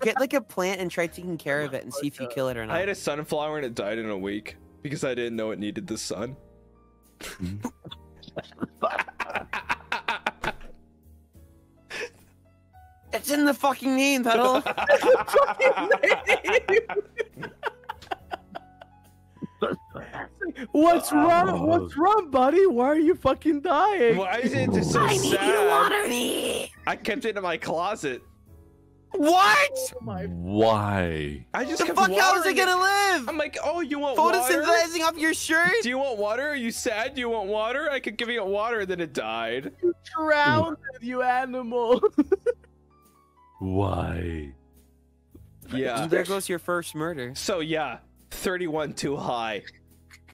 Get like a plant and try taking care of it and see if you kill it or not. I had a sunflower and it died in a week because I didn't know it needed the sun. It's in the fucking name, Bettel. What's uh, wrong? Uh, What's wrong, buddy? Why are you fucking dying? Why is it just so I need you to sad? water me. I kept it in my closet. What? Oh Why? I just The fuck? How is it gonna live? I'm like, oh, you want water? Photosynthesizing off your shirt? Do you want water? Are you sad? Do you want water? I could give you water, then it died. You Drowned, you animal. Why? Yeah. There goes your first murder. So yeah, 31 too high.